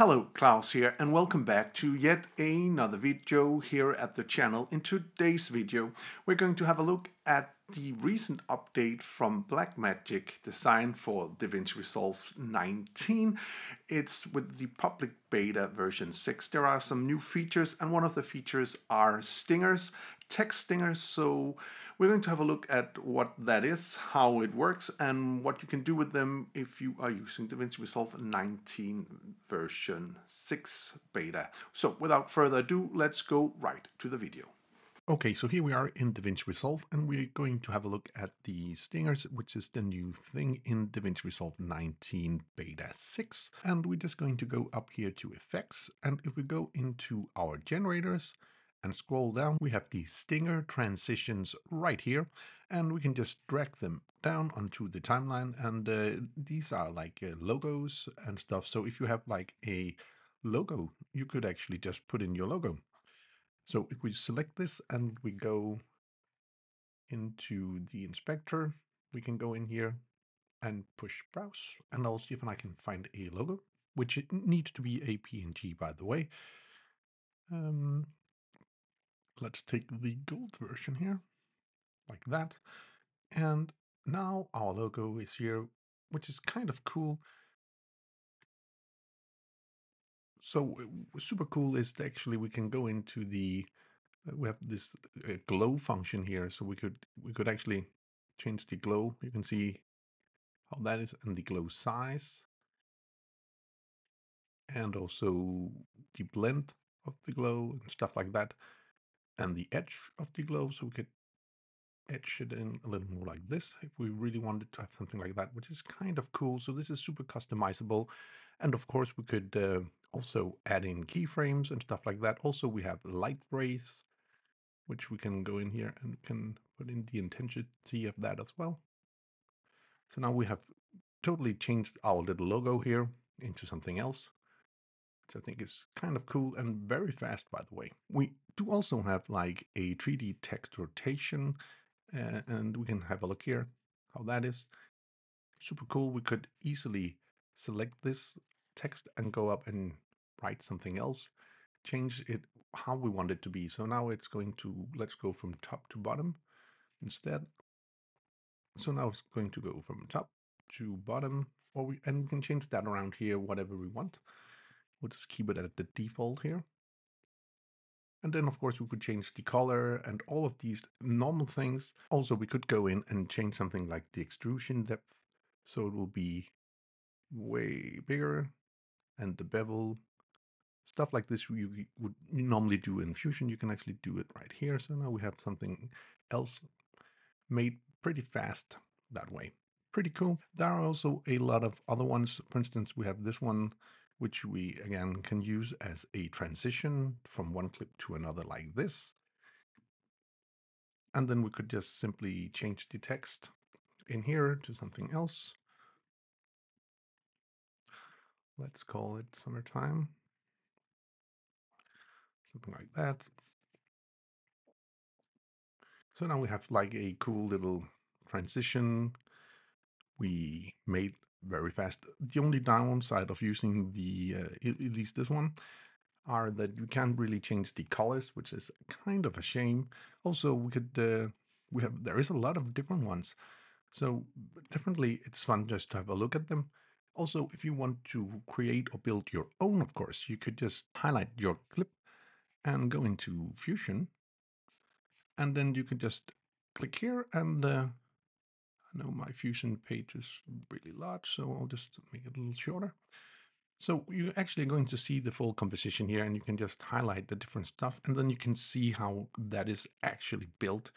Hello, Klaus here, and welcome back to yet another video here at the channel. In today's video, we're going to have a look at the recent update from Blackmagic Design for DaVinci Resolve 19. It's with the public beta version 6. There are some new features, and one of the features are stingers, text stingers. So we're going to have a look at what that is, how it works, and what you can do with them if you are using DaVinci Resolve 19 version 6 beta. So without further ado, let's go right to the video. Okay, so here we are in DaVinci Resolve, and we're going to have a look at the stingers, which is the new thing in DaVinci Resolve 19 Beta 6. And we're just going to go up here to Effects, and if we go into our generators, and scroll down, we have the stinger transitions right here, and we can just drag them down onto the timeline. And uh, these are like uh, logos and stuff. So if you have like a logo, you could actually just put in your logo. So if we select this and we go into the inspector, we can go in here and push browse and I'll see if I can find a logo, which it needs to be a PNG by the way. Um, let's take the gold version here, like that. And now our logo is here, which is kind of cool. So super cool is actually we can go into the, uh, we have this uh, glow function here. So we could, we could actually change the glow. You can see how that is and the glow size. And also the blend of the glow and stuff like that and the edge of the globe. So we could etch it in a little more like this if we really wanted to have something like that, which is kind of cool. So this is super customizable. And of course, we could uh, also add in keyframes and stuff like that. Also, we have light rays, which we can go in here and can put in the intensity of that as well. So now we have totally changed our little logo here into something else which I think is kind of cool and very fast, by the way. We do also have like a 3D text rotation, uh, and we can have a look here how that is. Super cool. We could easily select this text and go up and write something else, change it how we want it to be. So now it's going to, let's go from top to bottom instead. So now it's going to go from top to bottom, or we, and we can change that around here, whatever we want. We'll just keep it at the default here. And then, of course, we could change the color and all of these normal things. Also, we could go in and change something like the extrusion depth. So it will be way bigger and the bevel. Stuff like this you would normally do in Fusion. You can actually do it right here. So now we have something else made pretty fast that way. Pretty cool. There are also a lot of other ones. For instance, we have this one which we again can use as a transition from one clip to another like this. And then we could just simply change the text in here to something else. Let's call it summertime. Something like that. So now we have like a cool little transition. We made very fast. The only downside of using the, uh, at least this one, are that you can't really change the colors, which is kind of a shame. Also, we could, uh, we have, there is a lot of different ones. So definitely it's fun just to have a look at them. Also, if you want to create or build your own, of course, you could just highlight your clip and go into Fusion. And then you can just click here and uh, I know my Fusion page is really large, so I'll just make it a little shorter. So you're actually going to see the full composition here and you can just highlight the different stuff and then you can see how that is actually built,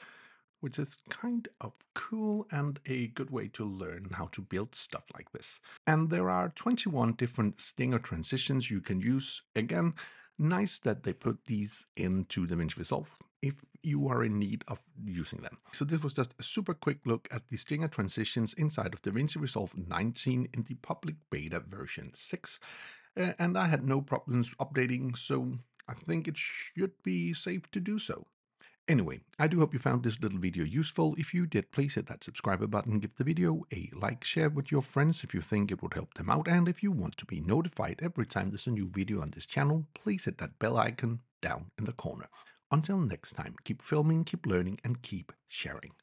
which is kind of cool and a good way to learn how to build stuff like this. And there are 21 different Stinger transitions you can use. Again, nice that they put these into DaVinci Resolve if you are in need of using them. So this was just a super quick look at the Stinger transitions inside of DaVinci Resolve 19 in the public beta version 6. Uh, and I had no problems updating, so I think it should be safe to do so. Anyway, I do hope you found this little video useful. If you did, please hit that subscribe button, give the video a like, share with your friends if you think it would help them out, and if you want to be notified every time there's a new video on this channel, please hit that bell icon down in the corner. Until next time, keep filming, keep learning, and keep sharing.